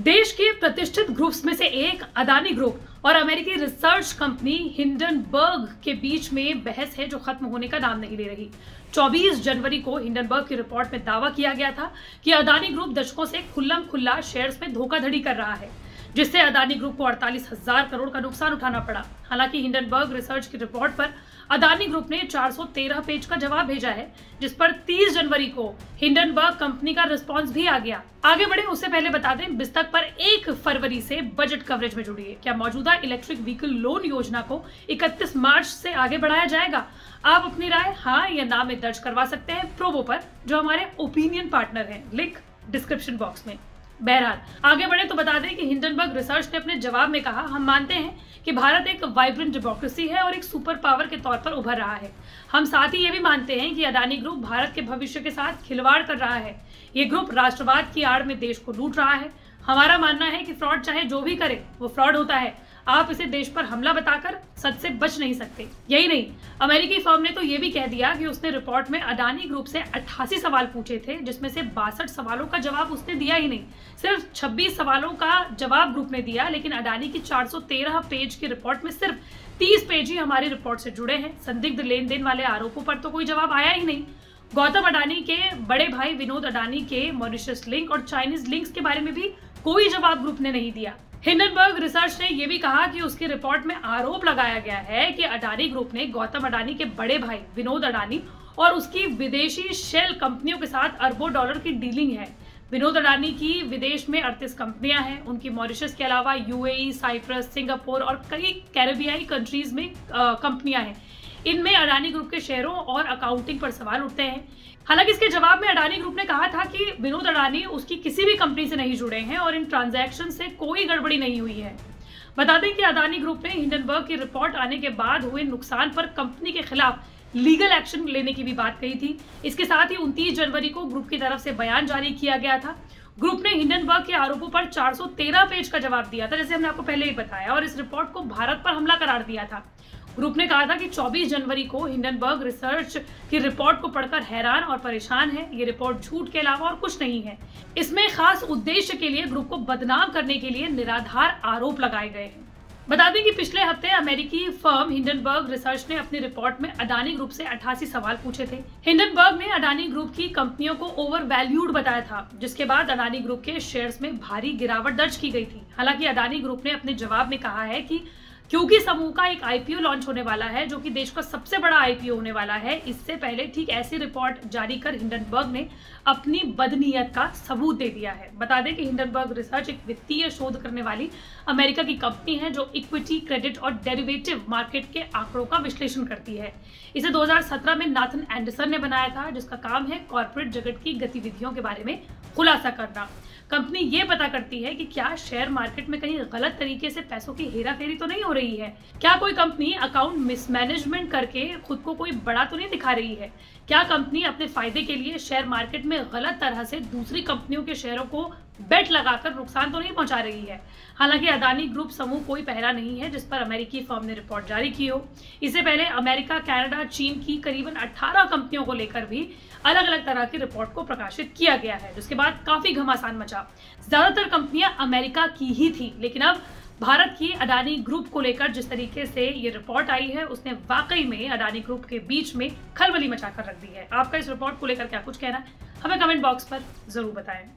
देश के प्रतिष्ठित ग्रुप्स में से एक अदानी ग्रुप और अमेरिकी रिसर्च कंपनी हिंडनबर्ग के बीच में बहस है जो खत्म होने का नाम नहीं ले रही। 24 जनवरी को हिंडनबर्ग की रिपोर्ट में दावा किया गया था कि अदानी ग्रुप दशकों से खुल्लम खुल्ला शेयर्स में धोखाधड़ी कर रहा है। जिससे अदानी ग्रुप को अड़तालीस हज़ार करोड़ का नुकसान उठाना पड़ा। हालाँकि हिंडनबर्ग रिसर्च की रिपोर्ट पर अदानी ग्रुप ने 413 पेज का जवाब भेजा है, जिस पर 30 जनवरी को हिंडनबर्ग कंपनी का रिस्पांस भी आ गया। आगे बढ़े, उससे पहले बता दें, बिस्तक पर एक फरवरी से बजट कवरेज में जुड़ी है क्या मौजूदा इलेक्ट्रिक व्हीकल लोन योजना को 31 मार्च से आगे बढ़ाया जाएगा? आप अपनी राय हाँ या ना में दर्ज करवा सकते हैं। प्रोवो पर जो हमारे ओपिनियन पार्टनर हैं, लिंक डिस्क्रिप्शन बॉक्स में। बहरहाल, आगे बढ़े तो बता दें कि हिंडनबर्ग रिसर्च ने अपने जवाब में कहा, हम मानते हैं कि भारत एक वाइब्रेंट डेमोक्रेसी है और एक सुपर पावर के तौर पर उभर रहा है। हम साथ ही ये भी मानते हैं कि अदानी ग्रुप भारत के भविष्य के साथ खिलवाड़ कर रहा है। ये ग्रुप राष्ट्रवाद की आड़ में देश को लूट रहा है। हमारा मानना है कि फ्रॉड चाहे जो भी करे, वो फ्रॉड होता है। आप इसे देश पर हमला बताकर सच से बच नहीं सकते। यही नहीं, अमेरिकी फर्म ने तो ये भी कह दिया कि उसने रिपोर्ट में अडानी ग्रुप से 88 सवाल पूछे थे, जिसमें से बासठ सवालों का जवाब उसने दिया ही नहीं। सिर्फ़ 26 सवालों का जवाब ग्रुप ने दिया, लेकिन अडानी की 413 पेज की रिपोर्ट में सिर्फ़ 30 पेज ही हमारी रिपोर्ट से जुड़े हैं। संदिग्ध लेन देन वाले आरोपों पर तो कोई जवाब आया ही नहीं। गौतम अडानी के बड़े भाई विनोद अडानी के मॉरिशस लिंक और चाइनीज़ लिंक्स के बारे में भी कोई जवाब ग्रुप ने नहीं दिया। हिंडनबर्ग रिसर्च ने यह भी कहा कि उसकी रिपोर्ट में आरोप लगाया गया है कि अडानी ग्रुप ने गौतम अडानी के बड़े भाई विनोद अडानी और उसकी विदेशी शेल कंपनियों के साथ अरबों डॉलर की डीलिंग है। विनोद अडानी की विदेश में अड़तीस कंपनियाँ हैं। उनकी मॉरिशस के अलावा यूएई, साइप्रस, सिंगापुर और कई कैरेबियाई कंट्रीज़ में कंपनियाँ हैं। इनमें अडानी ग्रुप के शेयरों और अकाउंटिंग पर सवाल उठते हैं। हालाँकि इसके जवाब में अडानी ग्रुप ने कहा था कि विनोद अडानी उसकी किसी भी कंपनी से नहीं जुड़े हैं और इन ट्रांजैक्शन से कोई गड़बड़ी नहीं हुई है। बता दें कि अदानी ग्रुप ने हिंडनबर्ग की रिपोर्ट आने के बाद हुए नुकसान पर कंपनी के खिलाफ लीगल एक्शन लेने की भी बात कही थी। इसके साथ ही 29 जनवरी को ग्रुप की तरफ़ से बयान जारी किया गया था। ग्रुप ने हिंडनबर्ग के आरोपों पर 413 पेज का जवाब दिया था, जैसे हमने आपको पहले ही बताया, और इस रिपोर्ट को भारत पर हमला करार दिया था। ग्रुप ने कहा था कि 24 जनवरी को हिंडनबर्ग रिसर्च की रिपोर्ट को पढ़कर हैरान और परेशान है। ये रिपोर्ट झूठ के अलावा और कुछ नहीं है। इसमें खास उद्देश्य के लिए ग्रुप को बदनाम करने के लिए निराधार आरोप लगाए गए हैं। बता दें कि पिछले हफ़्ते अमेरिकी फर्म हिंडनबर्ग रिसर्च ने अपनी रिपोर्ट में अडानी ग्रुप से 88 सवाल पूछे थे। हिंडनबर्ग ने अडानी ग्रुप की कंपनियों को ओवर वैल्यूड बताया था, जिसके बाद अडानी ग्रुप के शेयर्स में भारी गिरावट दर्ज की गई थी। हालाँकि अडानी ग्रुप ने अपने जवाब में कहा है कि क्योंकि समूह का एक आईपीओ लॉन्च होने वाला है, जो कि देश का सबसे बड़ा आईपीओ होने वाला है। इससे पहले ठीक ऐसी रिपोर्ट जारी कर हिंडनबर्ग ने अपनी बदनीयत का सबूत दे दिया है। बता दें कि हिंडनबर्ग रिसर्च एक वित्तीय शोध करने वाली अमेरिका की कंपनी है, जो इक्विटी क्रेडिट और डेरिवेटिव मार्केट के आंकड़ों का विश्लेषण करती है। इसे 2017 में नाथन एंडरसन ने बनाया था, जिसका काम है कॉरपोरेट जगत की गतिविधियों के बारे में खुलासा करना। कंपनी ये पता करती है कि क्या शेयर मार्केट में कहीं गलत तरीके से पैसों की हेरा फेरी तो नहीं हो रही है? क्या कोई कंपनी अकाउंट मिसमैनेजमेंट करके खुद को कोई बड़ा तो नहीं दिखा रही है? क्या कंपनी अपने फ़ायदे के लिए शेयर मार्केट में गलत तरह से दूसरी कंपनियों के शेयरों को बेट लगाकर नुकसान तो नहीं पहुँचा रही है। हालाँकि अदानी ग्रुप समूह कोई पहला नहीं है, जिस पर अमेरिकी फर्म ने रिपोर्ट जारी की हो। इससे पहले अमेरिका, कनाडा, चीन की करीबन 18 कंपनियों को लेकर भी अलग अलग तरह की रिपोर्ट को प्रकाशित किया गया है। जिसके बाद काफ़ी घमासान मचा। ज़्यादातर कंपनियाँ अमेरिका की ही थी, लेकिन अब भारत की अडानी ग्रुप को लेकर जिस तरीके से ये रिपोर्ट आई है, उसने वाकई में अडानी ग्रुप के बीच में खलबली मचाकर रख दी है। आपका इस रिपोर्ट को लेकर क्या कुछ कहना है? हमें कमेंट बॉक्स पर ज़रूर बताएँ।